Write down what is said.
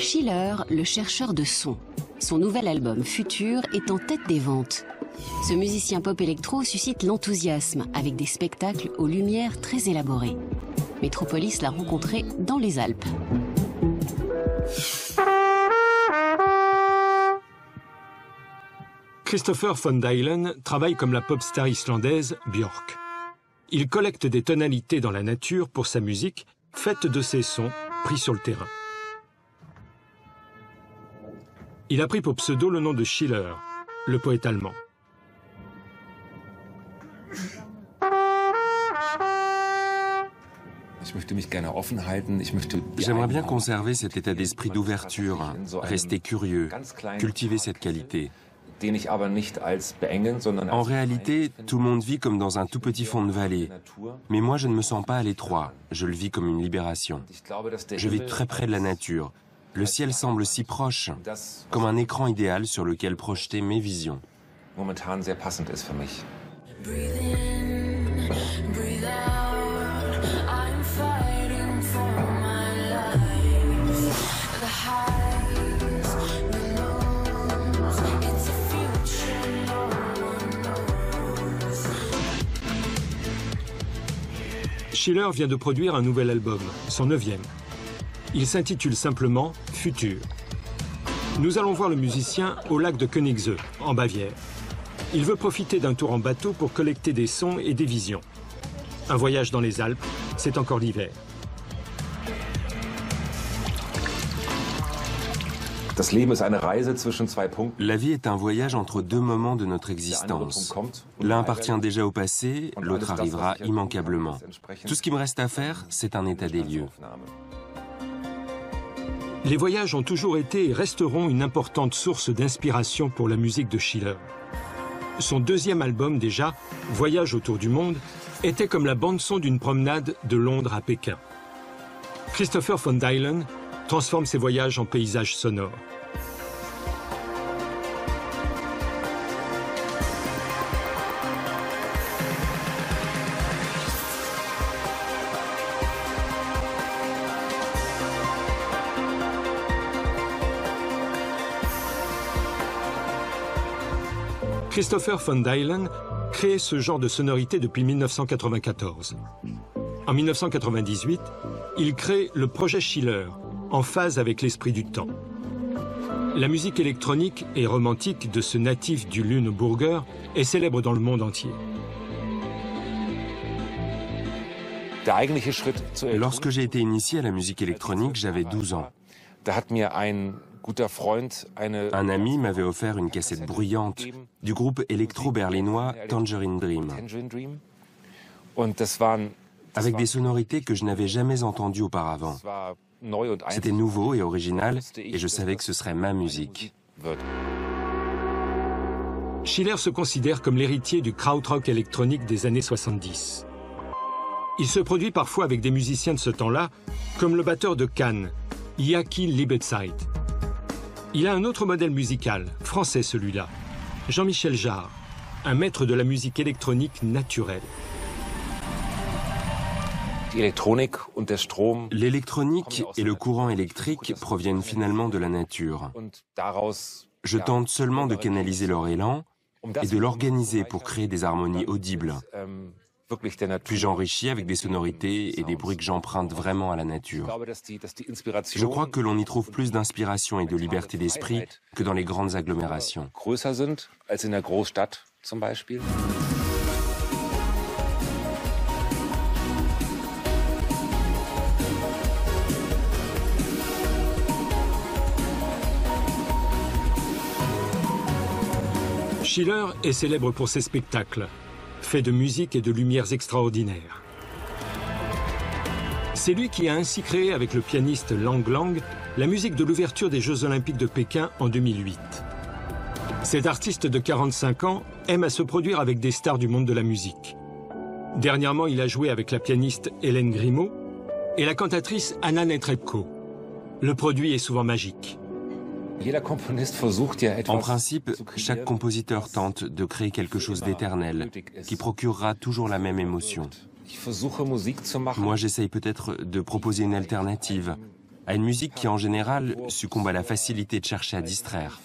Schiller, le chercheur de son. Son nouvel album Futur est en tête des ventes. Ce musicien pop électro suscite l'enthousiasme avec des spectacles aux lumières très élaborées. Métropolis l'a rencontré dans les Alpes. Christopher von Dylan travaille comme la pop star islandaise Björk. Il collecte des tonalités dans la nature pour sa musique, faite de ses sons pris sur le terrain. Il a pris pour pseudo le nom de Schiller, le poète allemand. J'aimerais bien conserver cet état d'esprit d'ouverture, rester curieux, cultiver cette qualité. En réalité, tout le monde vit comme dans un tout petit fond de vallée. Mais moi, je ne me sens pas à l'étroit. Je le vis comme une libération. Je vis très près de la nature. Le ciel semble si proche, comme un écran idéal sur lequel projeter mes visions. Schiller vient de produire un nouvel album, son neuvième. Il s'intitule simplement Futur. Nous allons voir le musicien au lac de Königse, en Bavière. Il veut profiter d'un tour en bateau pour collecter des sons et des visions. Un voyage dans les Alpes, c'est encore l'hiver. La vie est un voyage entre deux moments de notre existence. L'un appartient déjà au passé, l'autre arrivera immanquablement. Tout ce qui me reste à faire, c'est un état des lieux. Les voyages ont toujours été et resteront une importante source d'inspiration pour la musique de Schiller. Son deuxième album déjà, Voyage autour du monde, était comme la bande-son d'une promenade de Londres à Pékin. Christopher von Dylan transforme ses voyages en paysages sonores. Christopher von Dylan crée ce genre de sonorité depuis 1994. En 1998, il crée le projet Schiller, en phase avec l'esprit du temps. La musique électronique et romantique de ce natif du Lüneburger est célèbre dans le monde entier. Lorsque j'ai été initié à la musique électronique, j'avais 12 ans. Un ami m'avait offert une cassette bruyante du groupe électro-berlinois Tangerine Dream, avec des sonorités que je n'avais jamais entendues auparavant. C'était nouveau et original, et je savais que ce serait ma musique. Schiller se considère comme l'héritier du krautrock électronique des années 70. Il se produit parfois avec des musiciens de ce temps-là, comme le batteur de Cannes, Yaki Liebezeit. Il a un autre modèle musical, français celui-là, Jean-Michel Jarre, un maître de la musique électronique naturelle. L'électronique et le courant électrique proviennent finalement de la nature. Je tente seulement de canaliser leur élan et de l'organiser pour créer des harmonies audibles. Puis j'enrichis avec des sonorités et des bruits que j'emprunte vraiment à la nature. Je crois que l'on y trouve plus d'inspiration et de liberté d'esprit que dans les grandes agglomérations. Schiller est célèbre pour ses spectacles, faits de musique et de lumières extraordinaires. C'est lui qui a ainsi créé avec le pianiste Lang Lang la musique de l'ouverture des Jeux Olympiques de Pékin en 2008. Cet artiste de 45 ans aime à se produire avec des stars du monde de la musique. Dernièrement, il a joué avec la pianiste Hélène Grimaud et la cantatrice Anna Netrebko. Le produit est souvent magique. En principe, chaque compositeur tente de créer quelque chose d'éternel, qui procurera toujours la même émotion. Moi, j'essaye peut-être de proposer une alternative, à une musique qui en général succombe à la facilité de chercher à distraire.